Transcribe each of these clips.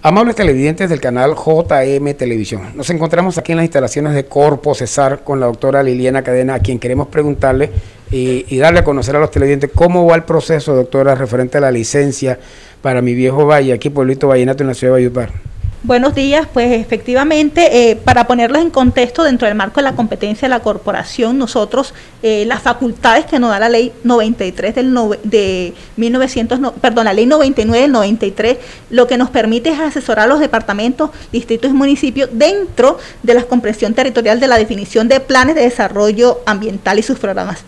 Amables televidentes del canal JM Televisión, nos encontramos aquí en las instalaciones de Corpo Cesar con la doctora Liliana Cadena, a quien queremos preguntarle y, darle a conocer a los televidentes cómo va el proceso, doctora, referente a la licencia para mi viejo valle, aquí Pueblito Vallenato en la ciudad de Valledupar. Buenos días, pues efectivamente, eh, para ponerlos en contexto dentro del marco de la competencia de la corporación, nosotros eh, las facultades que nos da la ley 93 del de 1900, perdón, la ley 99 del 93, lo que nos permite es asesorar a los departamentos, distritos y municipios dentro de la comprensión territorial de la definición de planes de desarrollo ambiental y sus programas.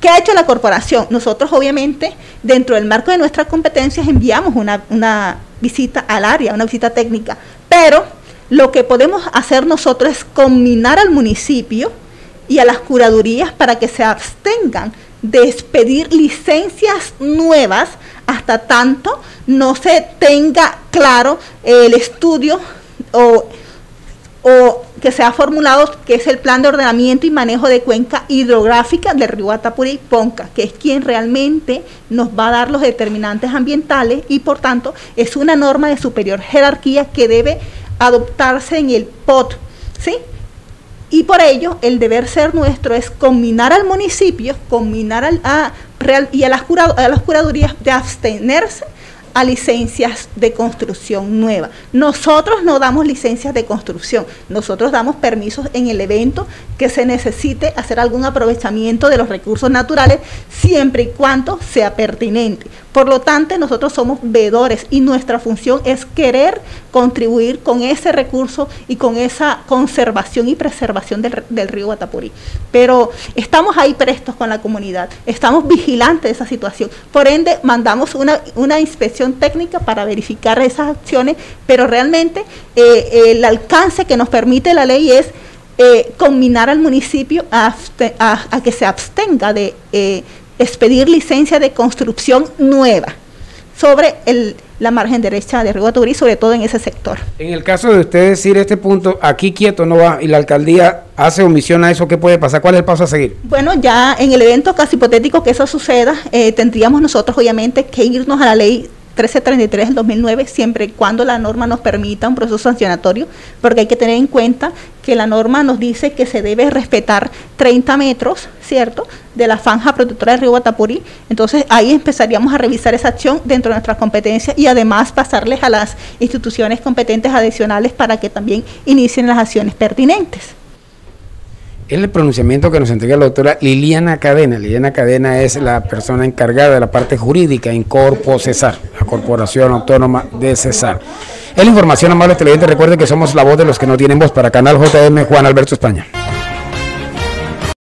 ¿Qué ha hecho la corporación? Nosotros obviamente dentro del marco de nuestras competencias enviamos una, una visita al área, una visita técnica, pero lo que podemos hacer nosotros es combinar al municipio y a las curadurías para que se abstengan de expedir licencias nuevas hasta tanto no se tenga claro el estudio o o que se ha formulado, que es el plan de ordenamiento y manejo de cuenca hidrográfica del río Atapuri y Ponca, que es quien realmente nos va a dar los determinantes ambientales y por tanto es una norma de superior jerarquía que debe adoptarse en el POT, ¿sí? Y por ello el deber ser nuestro es combinar al municipio, combinar al, a, y a las, a las curadurías de abstenerse a licencias de construcción nueva. Nosotros no damos licencias de construcción, nosotros damos permisos en el evento que se necesite hacer algún aprovechamiento de los recursos naturales siempre y cuando sea pertinente. Por lo tanto, nosotros somos veedores y nuestra función es querer contribuir con ese recurso y con esa conservación y preservación del, río Guatapurí. Pero estamos ahí prestos con la comunidad, estamos vigilantes de esa situación. Por ende, mandamos una, inspección técnica para verificar esas acciones, pero realmente eh, el alcance que nos permite la ley es eh, combinar al municipio a, que se abstenga de eh, expedir licencia de construcción nueva sobre el, la margen derecha de Río Turí, sobre todo en ese sector. En el caso de usted decir este punto, aquí quieto no va y la alcaldía hace omisión a eso, ¿qué puede pasar? ¿Cuál es el paso a seguir? Bueno, ya en el evento casi hipotético que eso suceda, eh, tendríamos nosotros obviamente que irnos a la ley 1333 del 2009, siempre y cuando la norma nos permita un proceso sancionatorio, porque hay que tener en cuenta que la norma nos dice que se debe respetar 30 metros, ¿cierto?, de la franja protectora del río Guatapurí. Entonces ahí empezaríamos a revisar esa acción dentro de nuestras competencias y además pasarles a las instituciones competentes adicionales para que también inicien las acciones pertinentes. Es el pronunciamiento que nos entrega la doctora Liliana Cadena. Liliana Cadena es la persona encargada de la parte jurídica en Corpo Cesar, la Corporación Autónoma de Cesar. Es la información, amables televidentes. Recuerden que somos la voz de los que no tienen voz para Canal JM Juan Alberto España.